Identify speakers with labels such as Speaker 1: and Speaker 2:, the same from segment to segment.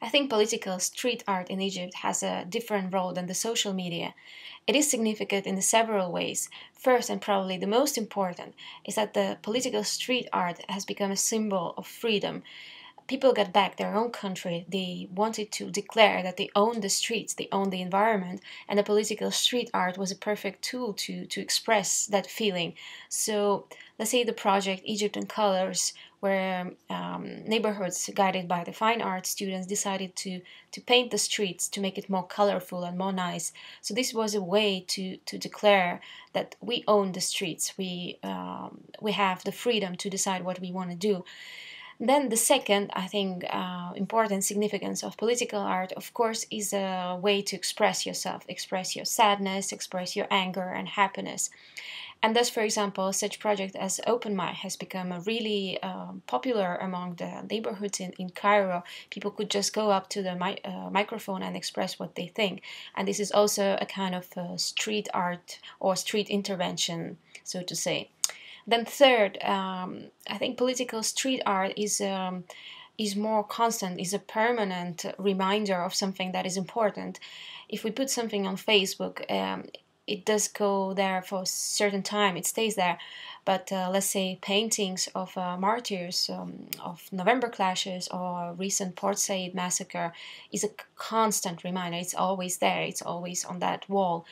Speaker 1: I think political street art in Egypt has a different role than the social media. It is significant in several ways. First, and probably the most important, is that the political street art has become a symbol of freedom people got back their own country. They wanted to declare that they own the streets, they own the environment, and the political street art was a perfect tool to, to express that feeling. So, let's say the project Egypt in Colors, where um, neighborhoods guided by the fine art students decided to, to paint the streets to make it more colorful and more nice. So, this was a way to, to declare that we own the streets, we, um, we have the freedom to decide what we want to do. Then the second, I think, uh, important significance of political art, of course, is a way to express yourself, express your sadness, express your anger and happiness. And thus, for example, such project as Open Mic has become a really uh, popular among the neighborhoods in, in Cairo. People could just go up to the mi- uh, microphone and express what they think. And this is also a kind of uh, street art or street intervention, so to say. Then third, um, I think political street art is um, is more constant, is a permanent reminder of something that is important. If we put something on Facebook, um, it does go there for a certain time, it stays there. But uh, let's say paintings of uh, martyrs, um, of November clashes, or recent Port Said massacre is a constant reminder. It's always there, it's always on that wall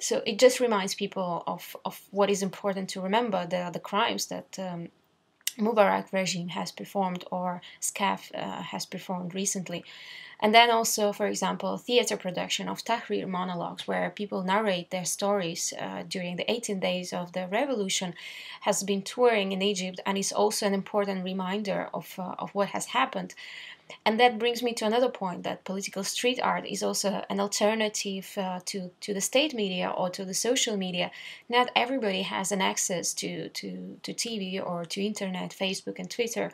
Speaker 1: so it just reminds people of, of what is important to remember the, the crimes that um, Mubarak regime has performed or SCAF uh, has performed recently. And then also, for example, theater production of Tahrir monologues, where people narrate their stories uh, during the 18 days of the revolution, has been touring in Egypt and is also an important reminder of, uh, of what has happened. And that brings me to another point that political street art is also an alternative uh, to, to the state media or to the social media. Not everybody has an access to, to, to TV or to internet, Facebook, and Twitter.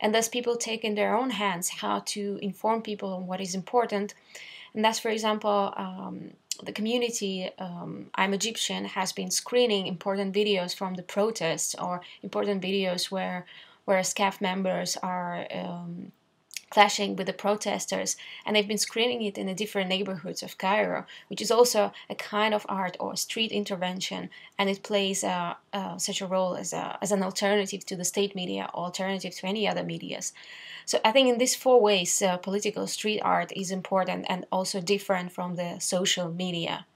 Speaker 1: And thus, people take in their own hands how to inform people on what is important. And that's, for example, um, the community um, I'm Egyptian has been screening important videos from the protests or important videos where where SCAF members are um, clashing with the protesters, and they've been screening it in the different neighborhoods of Cairo, which is also a kind of art or street intervention, and it plays uh, uh, such a role as, a, as an alternative to the state media alternative to any other medias. So I think in these four ways, uh, political street art is important and also different from the social media.